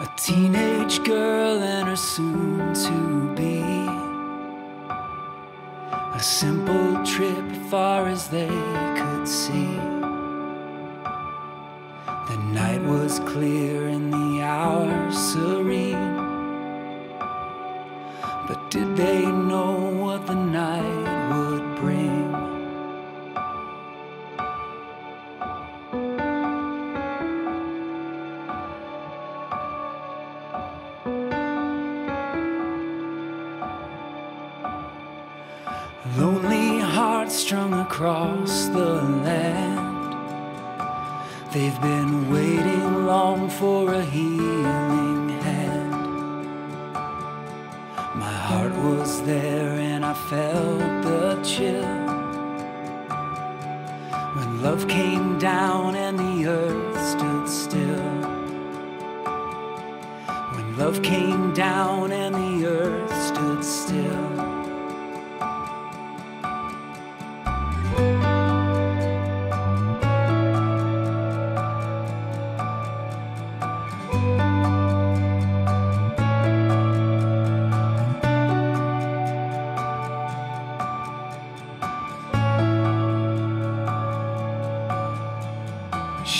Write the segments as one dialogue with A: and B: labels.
A: A teenage girl and her soon to be. A simple trip far as they could see. The night was clear and the hour serene. But did they know what the night would strung across the land. They've been waiting long for a healing hand. My heart was there and I felt the chill. When love came down and the earth stood still. When love came down and the earth stood still.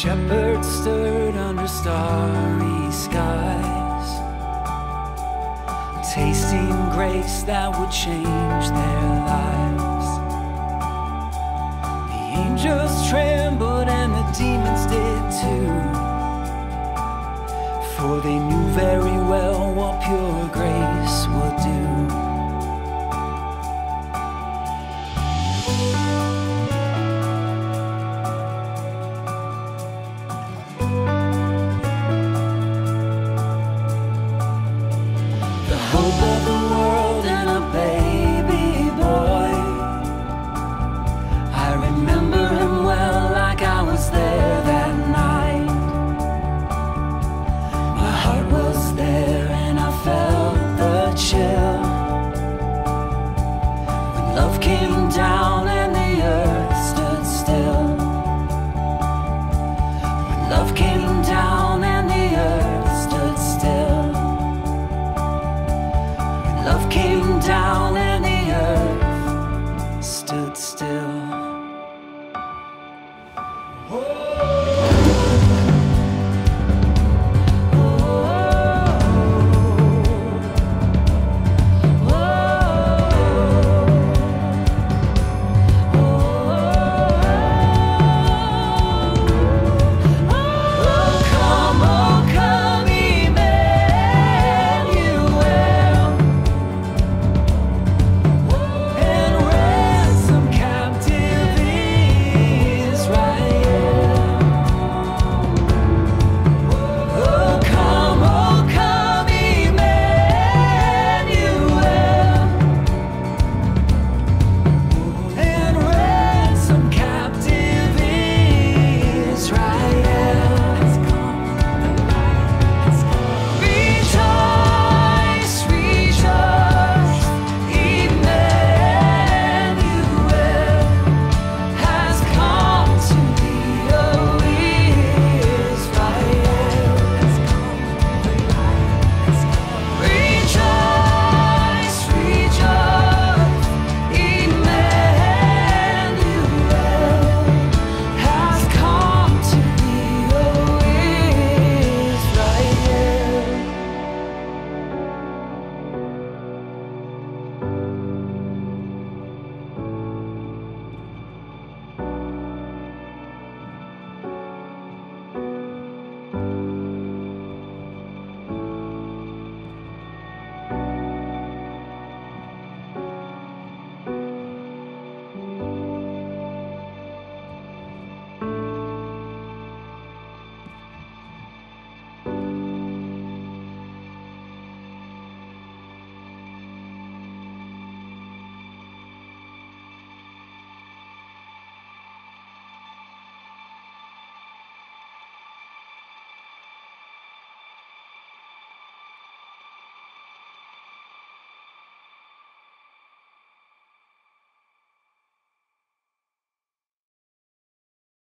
A: Shepherds stirred under starry skies, tasting grace that would change their lives. The angels trembled and the demons did too, for they knew very well what pure grace would do. down and the earth stood still.